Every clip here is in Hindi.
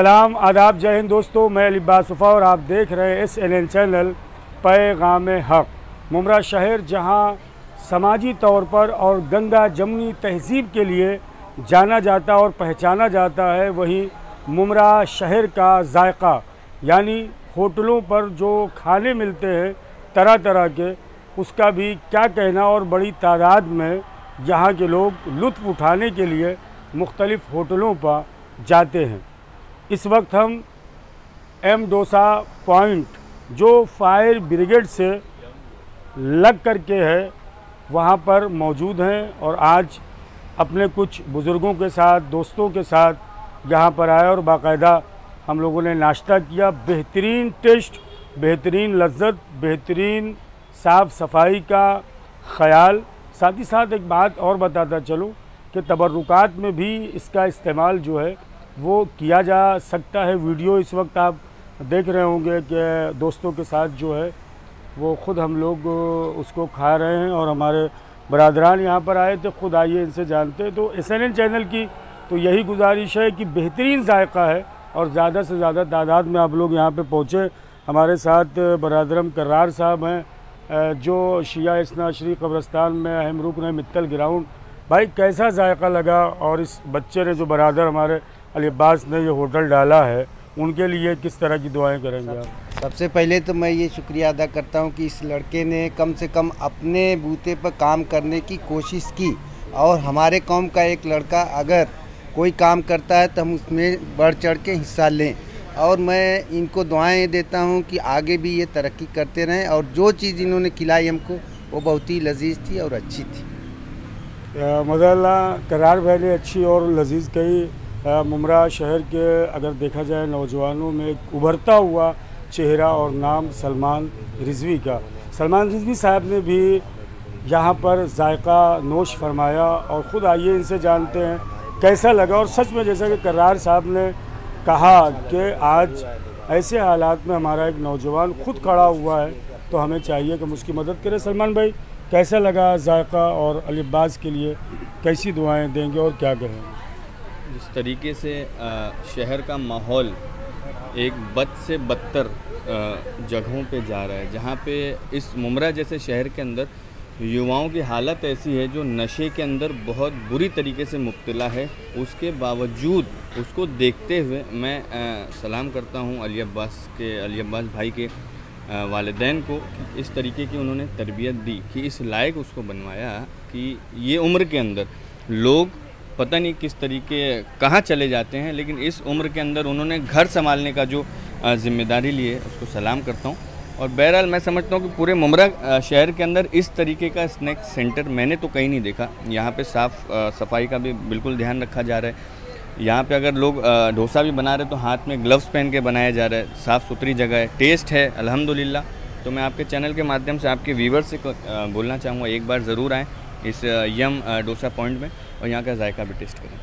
सलाम आदाब, जय हिंद दोस्तों, मैं लिबासफ़ा और आप देख रहे हैं एस एन एन चैनल पैगाम हक। मुमरा शहर जहाँ समाजी तौर पर और गंगा जमनी तहजीब के लिए जाना जाता और पहचाना जाता है, वहीं मुमरा शहर का जायका। यानी होटलों पर जो खाने मिलते हैं तरह तरह के, उसका भी क्या कहना और बड़ी तादाद में यहाँ के लोग लुत्फ़ उठाने के लिए मुख्तलिफ़ होटलों पर जाते हैं। इस वक्त हम एम डोसा पॉइंट, जो फायर ब्रिगेड से लग करके है, वहाँ पर मौजूद हैं और आज अपने कुछ बुज़ुर्गों के साथ, दोस्तों के साथ यहाँ पर आए और बाकायदा हम लोगों ने नाश्ता किया। बेहतरीन टेस्ट, बेहतरीन लज्जत, बेहतरीन साफ़ सफ़ाई का ख्याल। साथ ही साथ एक बात और बताता चलूँ कि तबरुकात में भी इसका इस्तेमाल जो है वो किया जा सकता है। वीडियो इस वक्त आप देख रहे होंगे कि दोस्तों के साथ जो है, वो ख़ुद हम लोग उसको खा रहे हैं और हमारे बरदरान यहाँ पर आए थे, खुद आइए इनसे जानते तो एस चैनल की तो यही गुजारिश है कि बेहतरीन जायका है और ज़्यादा से ज़्यादा तादाद में आप लोग यहाँ पे पहुँचे। हमारे साथ बरदरम करार साहब हैं जो शिया इसना श्री कब्रस्तान में, अहम रुकन मित्तल ग्राउंड। भाई, कैसा जायका लगा और इस बच्चे ने जो बरदर हमारे अली अब्बास ने ये होटल डाला है उनके लिए किस तरह की दुआएँ करेंगे आप? सबसे पहले तो मैं ये शुक्रिया अदा करता हूँ कि इस लड़के ने कम से कम अपने बूते पर काम करने की कोशिश की और हमारे कौम का एक लड़का अगर कोई काम करता है तो हम उसमें बढ़ चढ़ के हिस्सा लें। और मैं इनको दुआएँ देता हूँ कि आगे भी ये तरक्की करते रहें और जो चीज़ इन्होंने खिलाई हमको वो बहुत ही लजीज थी और अच्छी थी। मदल्ला करार ने अच्छी और लजीज कही। मुमरा शहर के अगर देखा जाए नौजवानों में उभरता हुआ चेहरा और नाम सलमान रिजवी का। सलमान रिजवी साहब ने भी यहाँ पर जायका नोश फरमाया और ख़ुद आइए इनसे जानते हैं कैसा लगा और सच में जैसा कि करार साहब ने कहा कि आज ऐसे हालात में हमारा एक नौजवान खुद खड़ा हुआ है तो हमें चाहिए कि हम उसकी मदद करें। सलमान भाई, कैसा लगा जायका और अलिबाज के लिए? कैसी दुआएँ देंगे और क्या कहेंगे जिस तरीके से शहर का माहौल एक बद से बदतर जगहों पे जा रहा है जहाँ पे इस मुमरा जैसे शहर के अंदर युवाओं की हालत ऐसी है जो नशे के अंदर बहुत बुरी तरीके से मुब्तला है। उसके बावजूद उसको देखते हुए मैं आ, सलाम करता हूँ अली अब्बास के अली अब्बास भाई के वालदेन को इस तरीके की उन्होंने तरबियत दी कि इस लायक उसको बनवाया कि ये उम्र के अंदर लोग पता नहीं किस तरीके, कहाँ चले जाते हैं, लेकिन इस उम्र के अंदर उन्होंने घर संभालने का जो ज़िम्मेदारी ली है, उसको सलाम करता हूँ। और बहरहाल मैं समझता हूँ कि पूरे मुमरा शहर के अंदर इस तरीके का स्नैक सेंटर मैंने तो कहीं नहीं देखा। यहाँ पे साफ़ सफ़ाई का भी बिल्कुल ध्यान रखा जा रहा है। यहाँ पे अगर लोग डोसा भी बना रहे तो हाथ में ग्लव्स पहन के बनाया जा रहा है। साफ़ सुथरी जगह है, टेस्ट है, अल्हम्दुलिल्लाह। तो मैं आपके चैनल के माध्यम से आपके व्यूवर से बोलना चाहूँगा, एक बार ज़रूर आएँ। इस यम डोसा पॉइंट में और यहाँ का जायका भी टेस्ट करें।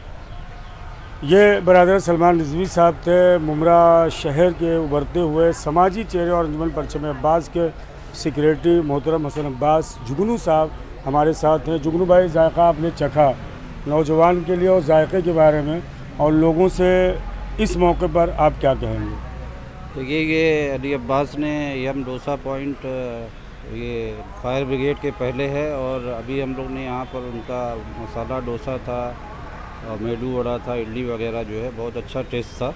ये बरदर सलमान रिजवी साहब थे मुमरा शहर के उभरते हुए समाजी चेहरे और अंजमन परचम अब्बास के सेक्रेटरी मोहतरम हसन अब्बास जुगनू साहब हमारे साथ हैं। जुगनू भाई जायका आपने चखा नौजवान के लिए और जायके के बारे में और लोगों से इस मौके पर आप क्या कहेंगे? तो ये ये अली अब्बास ने यम डोसा पॉइंट ये फायर ब्रिगेड के पहले है और अभी हम लोग ने यहाँ पर उनका मसाला डोसा था, और मेडू वड़ा था, इडली वगैरह जो है, बहुत अच्छा टेस्ट था।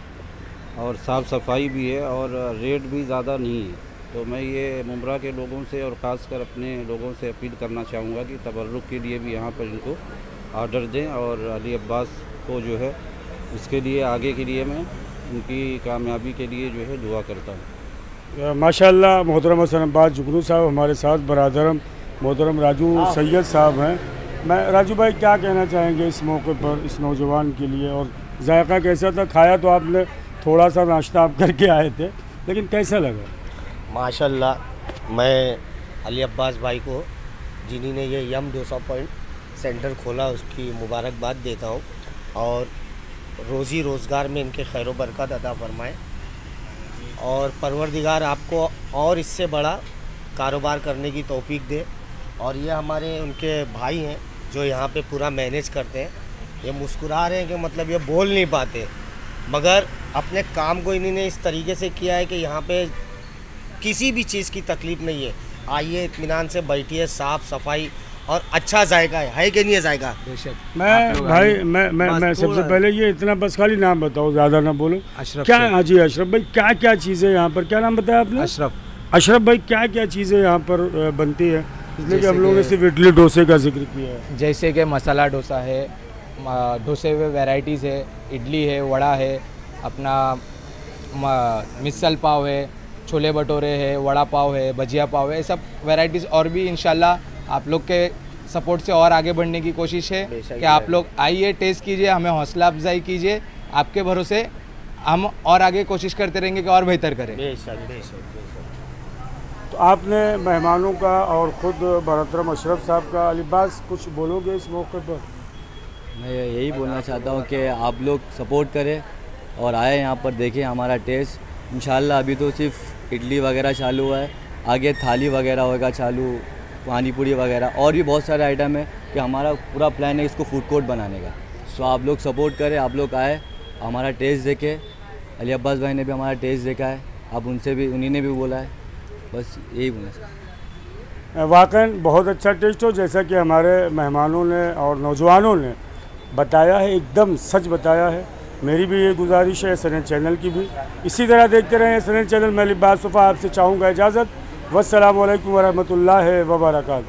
और साफ़ सफ़ाई भी है और रेट भी ज़्यादा नहीं है। तो मैं ये मुमरा के लोगों से और ख़ासकर अपने लोगों से अपील करना चाहूँगा कि तबर्रुक के लिए भी यहाँ पर इनको आर्डर दें और अली अब्बास को जो है, इसके लिए, आगे के लिए मैं उनकी कामयाबी के लिए जो है दुआ करता हूँ। माशाल्लाह मोहतरम हसन अब्बास जुगनू साहब हमारे साथ बरदरम मोहतरम राजू सैयद साहब हैं। मैं राजू भाई क्या कहना चाहेंगे इस मौके पर इस नौजवान के लिए? और जायका कैसा था? खाया तो आपने थोड़ा सा नाश्ता आप करके आए थे लेकिन कैसा लगा? माशाल्लाह मैं अली अब्बास भाई को जिन्हीं ने ये यम डोसा पॉइंट सेंटर खोला उसकी मुबारकबाद देता हूँ। और रोज़ी रोज़गार में इनके खैर बरकत अदा फरमाएँ। और परवरदिगार आपको और इससे बड़ा कारोबार करने की तोफीक दे। और ये हमारे उनके भाई हैं, जो यहाँ पे पूरा मैनेज करते हैं। ये मुस्कुरा रहे हैं कि मतलब ये बोल नहीं पाते। मगर अपने काम को इन्होंने इस तरीके से किया है कि यहाँ पे किसी भी चीज़ की तकलीफ़ नहीं है। आइए, इत्मीनान से बैठिए, साफ़ सफ़ाई और अच्छा जायका है है कि नहीं है जायका? मैं भाई मैं मैं मैं सबसे पहले ये इतना बस खाली नाम बताओ ज़्यादा ना बोलो। अशरफ क्या हाँ जी अशरफ भाई क्या क्या चीज़ें यहाँ पर क्या नाम बताया आपने? अशरफ। अशरफ भाई क्या क्या चीज़ें यहाँ पर बनती है? इसलिए कि हम लोगों ने सिर्फ़ इडली डोसे का ज़िक्र किया है। जैसे कि मसाला डोसा है डोसे में वैरायटीज़ है इडली है वड़ा है अपना मिसल पाव है छोले भटूरे है वड़ा पाव है भजिया पाव है ये सब वेराइटीज़ और भी इंशाल्लाह आप लोग के सपोर्ट से और आगे बढ़ने की कोशिश है कि आप लोग आइए टेस्ट कीजिए हमें हौसला अफजाई कीजिए। आपके भरोसे हम और आगे कोशिश करते रहेंगे कि और बेहतर करें। बेशक बेशक बेशक। तो आपने मेहमानों का और ख़ुद बरतरम अशरफ साहब का अलिबास कुछ बोलोगे इस मौके पर? मैं यही बोलना चाहता हूँ कि आप लोग सपोर्ट करें और आए यहाँ पर देखें हमारा टेस्ट। इंशाल्लाह अभी तो सिर्फ़ इडली वगैरह चालू हुआ है आगे थाली वगैरह होगा चालू। पानी पूरी वगैरह, और भी बहुत सारे आइटम है कि हमारा पूरा प्लान है इसको फ़ूड कोर्ट बनाने का। सो आप लोग सपोर्ट करें, आप लोग आए, हमारा टेस्ट देखे। अली अब्बास भाई ने भी हमारा टेस्ट देखा है आप उनसे भी, उन्हीं ने भी बोला है। बस यही चाहता वाकई बहुत अच्छा टेस्ट हो, जैसा कि हमारे मेहमानों ने और नौजवानों ने बताया है, एकदम सच बताया है। मेरी भी ये गुजारिश है एस चैनल की भी। इसी तरह देखते रहें एस चैनल, मैं लिबास वफ़ा आपसे चाहूँगा इजाज़त। वसलम वरहमल वर्का